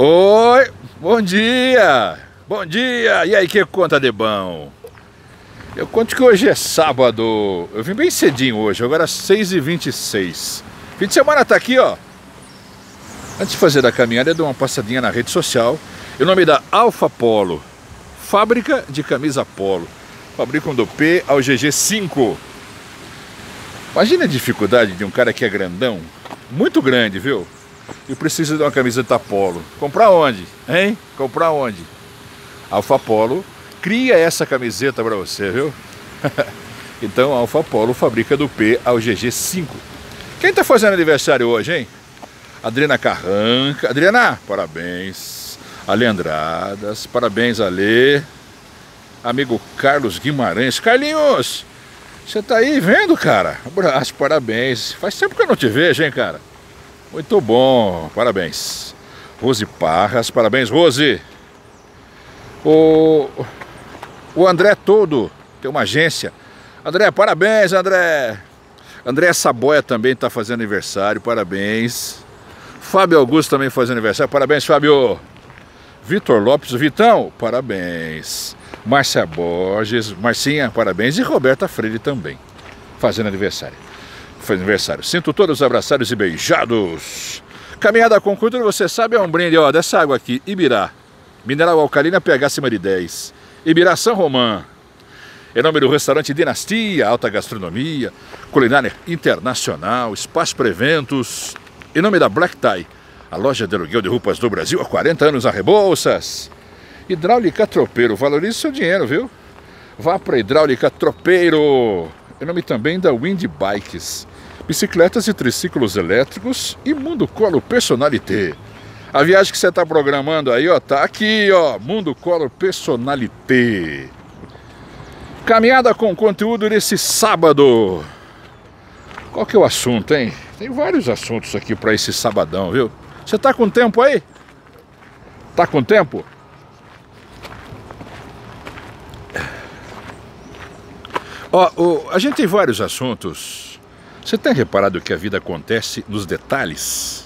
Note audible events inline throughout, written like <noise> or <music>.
Oi, bom dia, bom dia, e aí que conta de bom? Eu conto que hoje é sábado, eu vim bem cedinho hoje, agora 6h26 Fim de semana tá aqui ó. Antes de fazer a caminhada eu dou uma passadinha na rede social. O nome da Alfa Polo Fábrica de camisa polo. Fabricam do P ao GG5 Imagina a dificuldade de um cara que é grandão. Muito grande, viu? E precisa de uma camiseta polo. Comprar onde? Hein? Comprar onde? Alfa Polo cria essa camiseta para você, viu? <laughs> então a Alfa Polo fabrica do P ao GG5. Quem está fazendo aniversário hoje, hein? Adriana Carranca. Adriana, parabéns. Ale Andradas, parabéns, Ale. Amigo Carlos Guimarães. Carlinhos, você tá aí vendo, cara? Abraço, parabéns. Faz tempo que eu não te vejo, hein, cara? Muito bom, parabéns. Rose Parras, parabéns, Rose. O, o André Todo tem uma agência. André, parabéns, André. André Saboia também está fazendo aniversário, parabéns. Fábio Augusto também faz aniversário, parabéns, Fábio. Vitor Lopes, Vitão, parabéns. Márcia Borges, Marcinha, parabéns. E Roberta Freire também, fazendo aniversário faz aniversário. Sinto todos abraçados e beijados. Caminhada concluída, você sabe, é um brinde, ó, dessa água aqui, Ibirá. Mineral alcalina pH acima de 10. Ibirá São Romão. Em nome do restaurante Dinastia, alta gastronomia, culinária internacional, espaço para eventos. Em nome da Black Tie, a loja de aluguel de roupas do Brasil há 40 anos a Rebouças. Hidráulica Tropeiro, valorize seu dinheiro, viu? Vá para Hidráulica Tropeiro. Em nome também da Wind Bikes bicicletas e triciclos elétricos e Mundo Colo Personalité. A viagem que você está programando aí, ó, tá aqui, ó, Mundo Colo Personalité. Caminhada com conteúdo nesse sábado. Qual que é o assunto, hein? Tem vários assuntos aqui para esse sabadão, viu? Você tá com tempo aí? Tá com tempo? Ó, o, a gente tem vários assuntos você tem reparado que a vida acontece nos detalhes?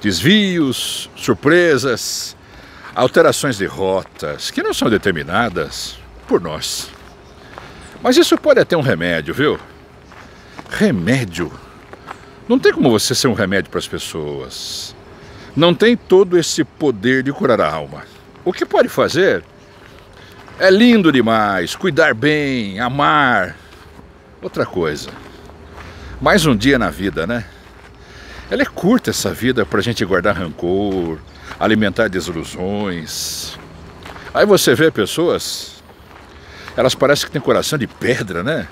Desvios, surpresas, alterações de rotas que não são determinadas por nós. Mas isso pode até um remédio, viu? Remédio. Não tem como você ser um remédio para as pessoas. Não tem todo esse poder de curar a alma. O que pode fazer é lindo demais, cuidar bem, amar. Outra coisa mais um dia na vida, né? Ela é curta essa vida para a gente guardar rancor, alimentar desilusões. Aí você vê pessoas, elas parecem que têm coração de pedra, né?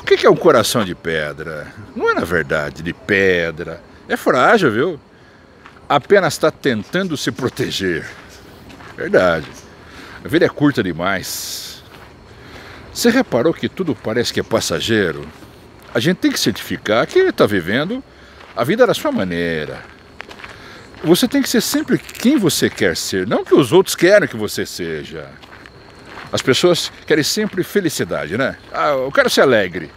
O que é um coração de pedra? Não é na verdade de pedra. É frágil, viu? Apenas está tentando se proteger. Verdade. A vida é curta demais. Você reparou que tudo parece que é passageiro? A gente tem que certificar que está vivendo a vida da sua maneira. Você tem que ser sempre quem você quer ser, não que os outros querem que você seja. As pessoas querem sempre felicidade, né? Ah, eu quero ser alegre.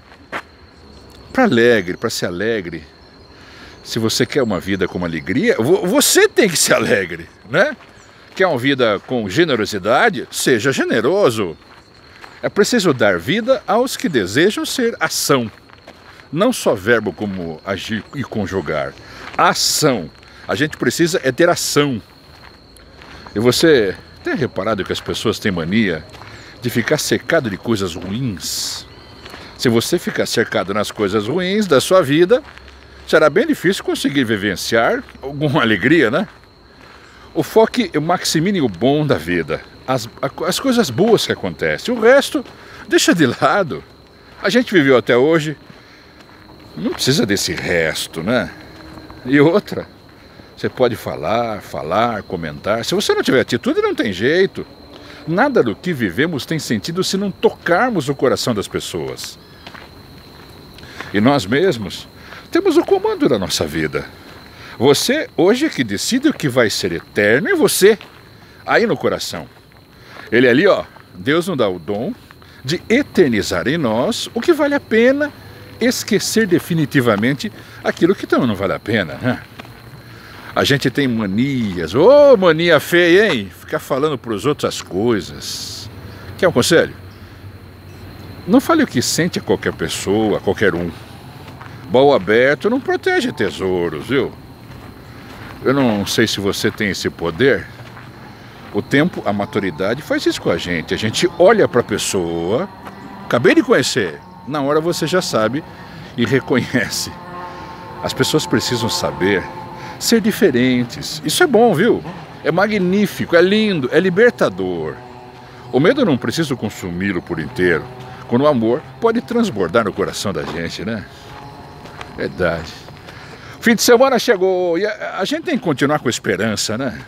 Para alegre, para ser alegre, se você quer uma vida com alegria, você tem que ser alegre, né? Quer uma vida com generosidade? Seja generoso. É preciso dar vida aos que desejam ser ação não só verbo como agir e conjugar. ação. A gente precisa é ter ação. E você tem reparado que as pessoas têm mania de ficar cercado de coisas ruins? Se você ficar cercado nas coisas ruins da sua vida, será bem difícil conseguir vivenciar alguma <laughs> alegria, né? O foco é maximine o bom da vida, as, as coisas boas que acontecem. O resto, deixa de lado. A gente viveu até hoje não precisa desse resto, né? E outra, você pode falar, falar, comentar. Se você não tiver atitude, não tem jeito. Nada do que vivemos tem sentido se não tocarmos o coração das pessoas. E nós mesmos temos o comando da nossa vida. Você hoje é que decide o que vai ser eterno e você aí no coração. Ele ali, ó, Deus nos dá o dom de eternizar em nós o que vale a pena esquecer definitivamente aquilo que também não vale a pena. Né? A gente tem manias, ô oh, mania feia, hein? Ficar falando para os outros as coisas. Quer um conselho? Não fale o que sente a qualquer pessoa, a qualquer um. Baú aberto não protege tesouros, viu? Eu não sei se você tem esse poder. O tempo, a maturidade faz isso com a gente. A gente olha para a pessoa, acabei de conhecer, na hora você já sabe e reconhece. As pessoas precisam saber ser diferentes. Isso é bom, viu? É magnífico, é lindo, é libertador. O medo não precisa consumi-lo por inteiro, quando o amor pode transbordar no coração da gente, né? Verdade. Fim de semana chegou e a, gente tem que continuar com esperança, né?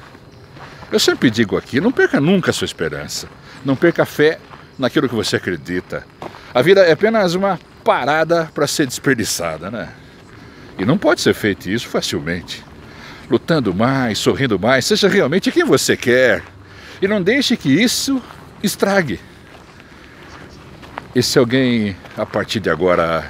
Eu sempre digo aqui, não perca nunca a sua esperança. Não perca a fé naquilo que você acredita. A vida é apenas uma parada para ser desperdiçada, né? E não pode ser feito isso facilmente. Lutando mais, sorrindo mais, seja realmente quem você quer. E não deixe que isso estrague. E se alguém, a partir de agora,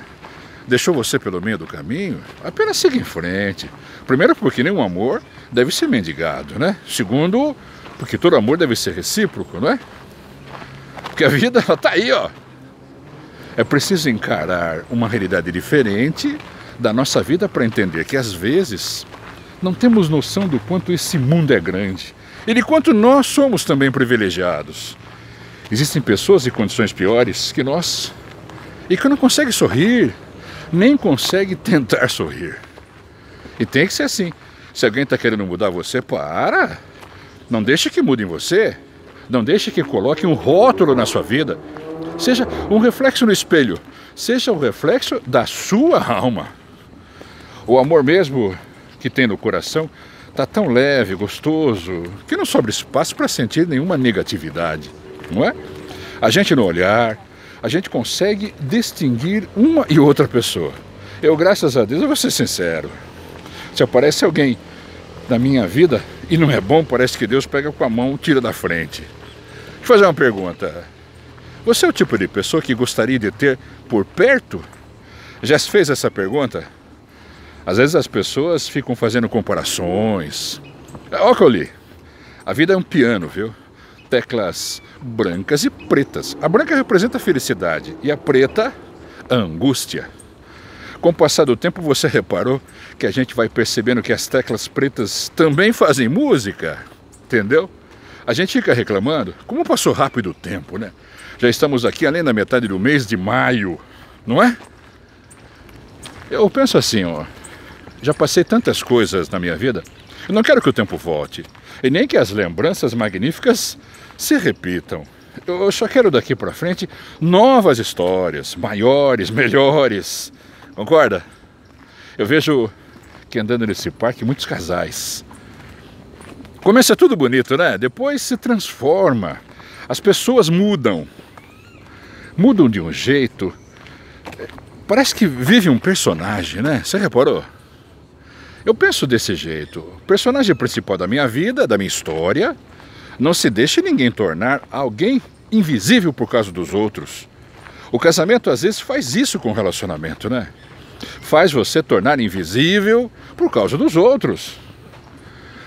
deixou você pelo meio do caminho, apenas siga em frente. Primeiro, porque nenhum amor deve ser mendigado, né? Segundo, porque todo amor deve ser recíproco, não é? Porque a vida está aí, ó. É preciso encarar uma realidade diferente da nossa vida para entender que às vezes não temos noção do quanto esse mundo é grande e de quanto nós somos também privilegiados. Existem pessoas em condições piores que nós e que não conseguem sorrir, nem conseguem tentar sorrir. E tem que ser assim. Se alguém está querendo mudar você, para. Não deixe que mude em você. Não deixe que coloque um rótulo na sua vida. Seja um reflexo no espelho. Seja o um reflexo da sua alma. O amor mesmo que tem no coração está tão leve, gostoso, que não sobra espaço para sentir nenhuma negatividade, não é? A gente no olhar, a gente consegue distinguir uma e outra pessoa. Eu, graças a Deus, eu vou ser sincero. Se aparece alguém na minha vida e não é bom, parece que Deus pega com a mão tira da frente. Deixa eu fazer uma pergunta. Você é o tipo de pessoa que gostaria de ter por perto? Já se fez essa pergunta? Às vezes as pessoas ficam fazendo comparações. Olha o que eu li. A vida é um piano, viu? Teclas brancas e pretas. A branca representa a felicidade e a preta, a angústia. Com o passar do tempo, você reparou que a gente vai percebendo que as teclas pretas também fazem música, entendeu? A gente fica reclamando, como passou rápido o tempo, né? Já estamos aqui além da metade do mês de maio, não é? Eu penso assim, ó. Já passei tantas coisas na minha vida, eu não quero que o tempo volte. E nem que as lembranças magníficas se repitam. Eu só quero daqui para frente novas histórias, maiores, melhores. Concorda? Eu vejo que andando nesse parque muitos casais. Começa tudo bonito, né? Depois se transforma. As pessoas mudam. Mudam de um jeito. Parece que vive um personagem, né? Você reparou? Eu penso desse jeito. O personagem principal da minha vida, da minha história, não se deixe ninguém tornar alguém invisível por causa dos outros. O casamento às vezes faz isso com o relacionamento, né? Faz você tornar invisível por causa dos outros.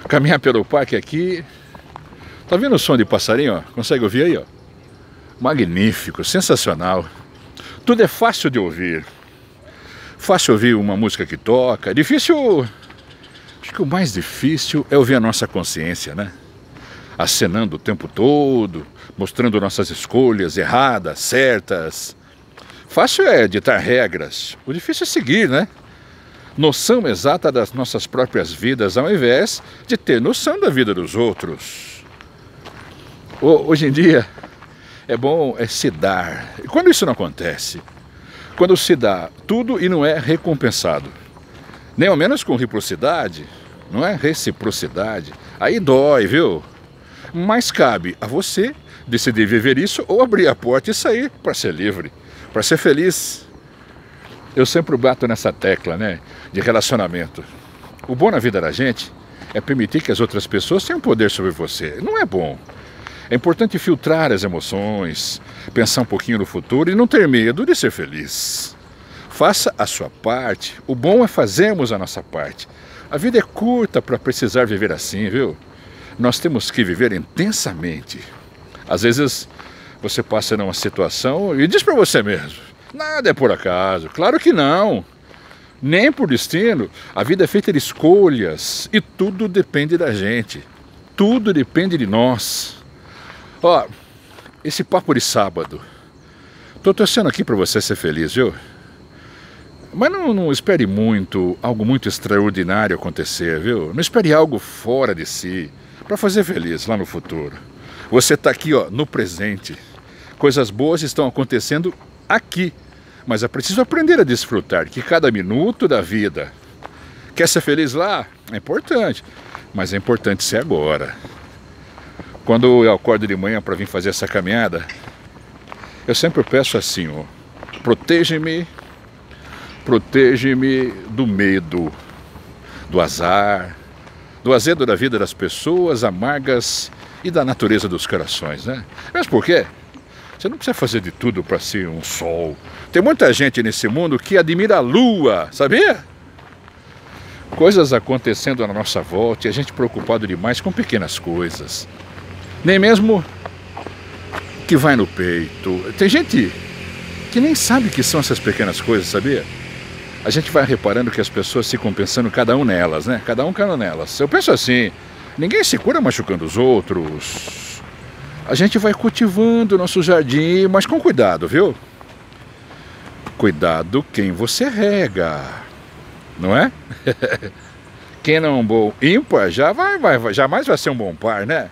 Caminhar pelo parque aqui. Tá vendo o som de passarinho? Ó? Consegue ouvir aí? Ó? Magnífico, sensacional. Tudo é fácil de ouvir. Fácil ouvir uma música que toca. Difícil. Acho que o mais difícil é ouvir a nossa consciência, né? Acenando o tempo todo, mostrando nossas escolhas erradas, certas. Fácil é ditar regras, o difícil é seguir, né? Noção exata das nossas próprias vidas, ao invés de ter noção da vida dos outros. Hoje em dia, é bom é se dar. E quando isso não acontece? Quando se dá tudo e não é recompensado. Nem ao menos com reciprocidade, não é reciprocidade. Aí dói, viu? Mas cabe a você decidir viver isso ou abrir a porta e sair para ser livre, para ser feliz. Eu sempre bato nessa tecla, né, de relacionamento. O bom na vida da gente é permitir que as outras pessoas tenham poder sobre você. Não é bom. É importante filtrar as emoções, pensar um pouquinho no futuro e não ter medo de ser feliz. Faça a sua parte. O bom é fazermos a nossa parte. A vida é curta para precisar viver assim, viu? Nós temos que viver intensamente. Às vezes você passa numa situação e diz para você mesmo: nada é por acaso. Claro que não. Nem por destino. A vida é feita de escolhas e tudo depende da gente. Tudo depende de nós. Ó, esse papo de sábado. Tô torcendo aqui para você ser feliz, viu? Mas não, não, espere muito, algo muito extraordinário acontecer, viu? Não espere algo fora de si para fazer feliz lá no futuro. Você está aqui, ó, no presente. Coisas boas estão acontecendo aqui, mas é preciso aprender a desfrutar que cada minuto da vida. Quer ser feliz lá? É importante, mas é importante ser agora. Quando eu acordo de manhã para vir fazer essa caminhada, eu sempre peço assim, ó, protege-me Protege-me do medo, do azar, do azedo da vida das pessoas amargas e da natureza dos corações, né? Mas por quê? Você não precisa fazer de tudo para ser um sol. Tem muita gente nesse mundo que admira a lua, sabia? Coisas acontecendo na nossa volta e a gente preocupado demais com pequenas coisas. Nem mesmo que vai no peito. Tem gente que nem sabe que são essas pequenas coisas, sabia? A gente vai reparando que as pessoas ficam pensando cada um nelas, né? Cada um cada nelas. Eu penso assim, ninguém se cura machucando os outros. A gente vai cultivando nosso jardim, mas com cuidado, viu? Cuidado quem você rega, não é? <laughs> quem não é um bom ímpar já vai, vai, jamais vai ser um bom par, né?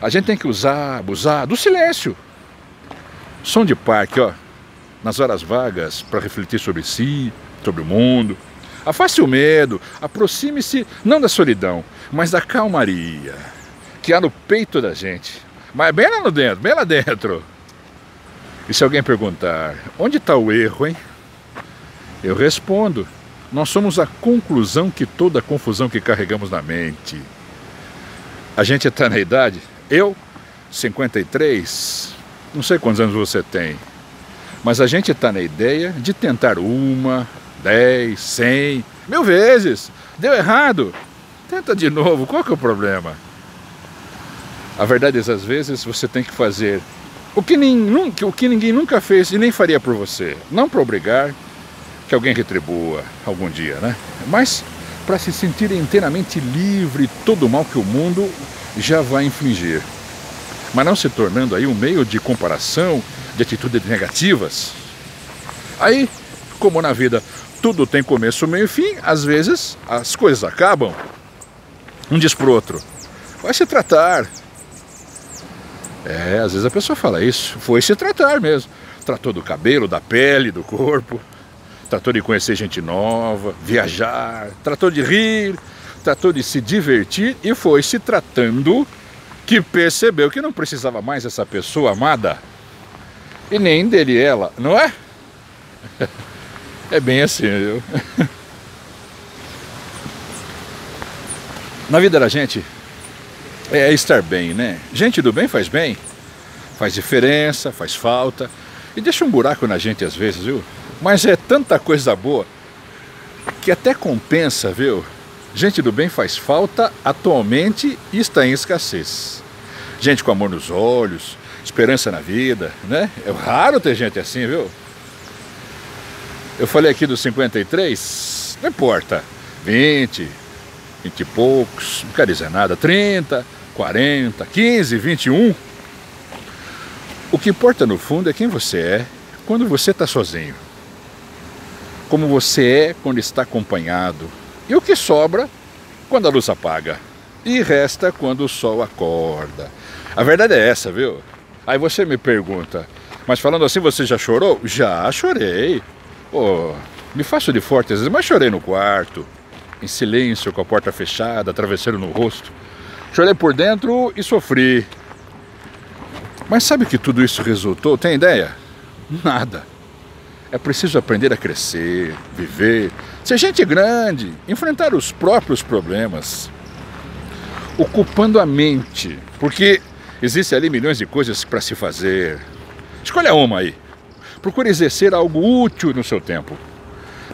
A gente tem que usar, abusar do silêncio. Som de parque, ó, nas horas vagas para refletir sobre si, sobre o mundo. Afaste o medo, aproxime-se não da solidão, mas da calmaria que há no peito da gente. Mas bem lá no dentro, bem lá dentro. E se alguém perguntar, onde está o erro, hein? Eu respondo, nós somos a conclusão que toda a confusão que carregamos na mente. A gente está na idade, eu, 53, não sei quantos anos você tem, mas a gente está na ideia de tentar uma, 10, 100, mil vezes. Deu errado. Tenta de novo, qual que é o problema? A verdade é que às vezes você tem que fazer o que, nem, o que ninguém nunca fez e nem faria por você. Não para obrigar que alguém retribua algum dia, né? Mas para se sentir inteiramente livre de todo o mal que o mundo já vai infligir. Mas não se tornando aí um meio de comparação de atitudes negativas. Aí, como na vida tudo tem começo, meio e fim. Às vezes as coisas acabam. Um diz pro outro: vai se tratar. É, às vezes a pessoa fala isso. Foi se tratar mesmo. Tratou do cabelo, da pele, do corpo. Tratou de conhecer gente nova, viajar. Tratou de rir. Tratou de se divertir e foi se tratando que percebeu que não precisava mais dessa pessoa amada e nem dele ela, não é? <laughs> É bem assim, viu? <laughs> Na vida da gente é estar bem, né? Gente do bem faz bem, faz diferença, faz falta e deixa um buraco na gente às vezes, viu? Mas é tanta coisa boa que até compensa, viu? Gente do bem faz falta atualmente e está em escassez. Gente com amor nos olhos, esperança na vida, né? É raro ter gente assim, viu? Eu falei aqui dos 53, não importa, 20, 20 e poucos, não quer dizer nada, 30, 40, 15, 21. O que importa no fundo é quem você é quando você está sozinho. Como você é quando está acompanhado. E o que sobra quando a luz apaga. E resta quando o sol acorda. A verdade é essa, viu? Aí você me pergunta, mas falando assim, você já chorou? Já chorei. Pô, me faço de forte às vezes, mas chorei no quarto, em silêncio, com a porta fechada, travesseiro no rosto. Chorei por dentro e sofri. Mas sabe que tudo isso resultou? Tem ideia? Nada. É preciso aprender a crescer, viver, ser gente grande, enfrentar os próprios problemas, ocupando a mente, porque existem ali milhões de coisas para se fazer. Escolha uma aí. Procure exercer algo útil no seu tempo.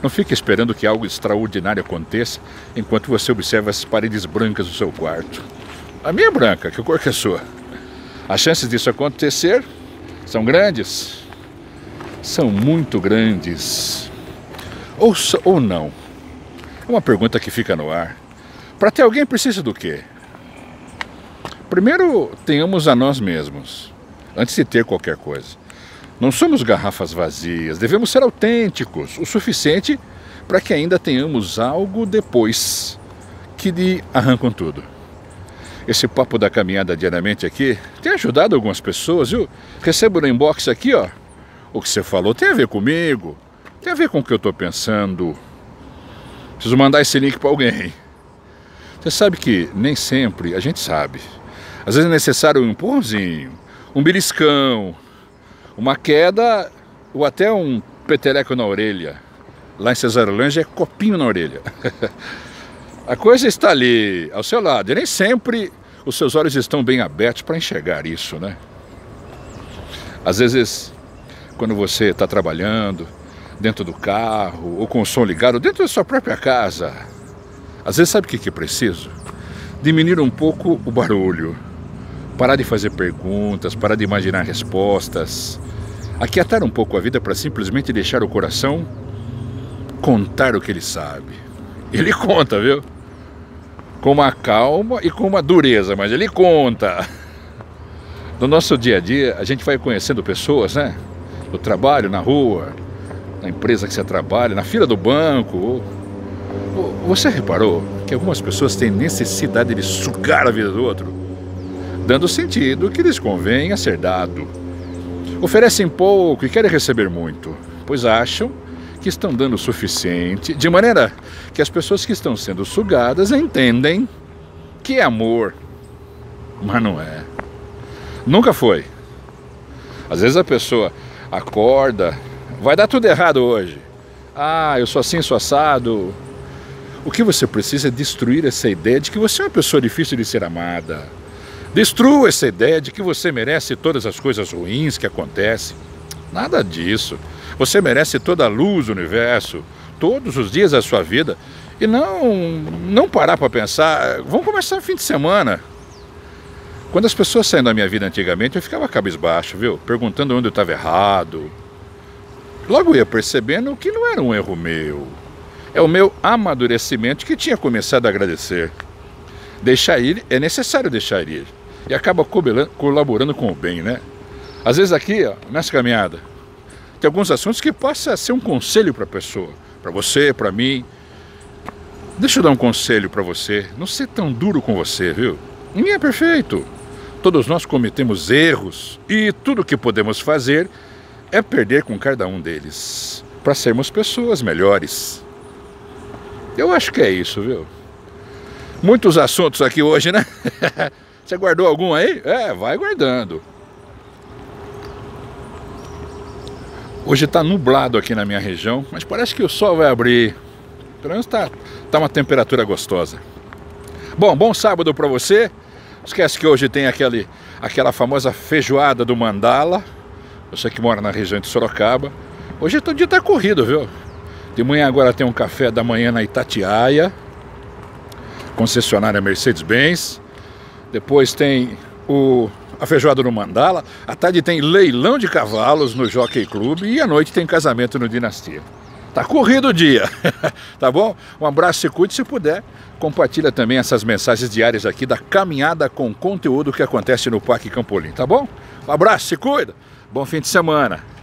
Não fique esperando que algo extraordinário aconteça enquanto você observa as paredes brancas do seu quarto. A minha é branca, que cor que é sua? As chances disso acontecer são grandes. São muito grandes. Ou, ou não? É uma pergunta que fica no ar. Para ter alguém precisa do quê? Primeiro, tenhamos a nós mesmos, antes de ter qualquer coisa. Não somos garrafas vazias, devemos ser autênticos o suficiente para que ainda tenhamos algo depois que lhe arrancam tudo. Esse papo da caminhada diariamente aqui tem ajudado algumas pessoas, viu? Recebo no inbox aqui, ó. O que você falou tem a ver comigo, tem a ver com o que eu estou pensando. Preciso mandar esse link para alguém. Você sabe que nem sempre a gente sabe. Às vezes é necessário um empurrãozinho, um beliscão, uma queda ou até um peteleco na orelha. Lá em Cesarolândia é copinho na orelha. <laughs> A coisa está ali, ao seu lado, e nem sempre os seus olhos estão bem abertos para enxergar isso, né? Às vezes, quando você está trabalhando, dentro do carro, ou com o som ligado, dentro da sua própria casa, às vezes sabe o que, é preciso? Diminuir um pouco o barulho, parar de fazer perguntas, parar de imaginar respostas, aquietar um pouco a vida para simplesmente deixar o coração contar o que ele sabe. Ele <laughs> conta, viu? Com uma calma e com uma dureza, mas ele conta. No nosso dia a dia, a gente vai conhecendo pessoas, né? No trabalho, na rua, na empresa que você trabalha, na fila do banco. Você reparou que algumas pessoas têm necessidade de sugar a vida do outro? Dando sentido que lhes convém a ser dado. Oferecem pouco e querem receber muito, pois acham que estão dando o suficiente, de maneira que as pessoas que estão sendo sugadas entendem que é amor, mas não é. Nunca foi. Às vezes a pessoa acorda, vai dar tudo errado hoje. Ah, eu sou assim, sou assado. O que você precisa é destruir essa ideia de que você é uma pessoa difícil de ser amada Destrua essa ideia de que você merece todas as coisas ruins que acontecem. Nada disso. Você merece toda a luz do universo, todos os dias da sua vida. E não, não parar para pensar, vamos começar no fim de semana. Quando as pessoas saíram da minha vida antigamente, eu ficava cabisbaixo, viu? Perguntando onde eu estava errado. Logo ia percebendo que não era um erro meu. É o meu amadurecimento que tinha começado a agradecer. Deixar ir é necessário deixar ir e acaba colaborando com o bem, né? Às vezes aqui, ó, nessa caminhada, tem alguns assuntos que possa ser um conselho para a pessoa, para você, para mim. Deixa eu dar um conselho para você, não ser tão duro com você, viu? Ninguém é perfeito. Todos nós cometemos erros e tudo que podemos fazer é perder com cada um deles para sermos pessoas melhores. Eu acho que é isso, viu? Muitos assuntos aqui hoje, né? <laughs> Você guardou algum aí? É, vai guardando. Hoje está nublado aqui na minha região, mas parece que o sol vai abrir. Pelo menos está tá uma temperatura gostosa. Bom, bom sábado para você. Esquece que hoje tem aquele, aquela famosa feijoada do Mandala. Você que mora na região de Sorocaba. Hoje o dia está corrido, viu? De manhã agora tem um café da manhã na Itatiaia, concessionária Mercedes-Benz. Depois tem o, a feijoada no Mandala. À tarde tem leilão de cavalos no Jockey Club. E à noite tem casamento no Dinastia. Tá corrido o dia, <laughs> tá bom? Um abraço, se cuide se puder. Compartilha também essas mensagens diárias aqui da caminhada com conteúdo que acontece no Parque Campolim, tá bom? Um abraço, se cuida. Bom fim de semana.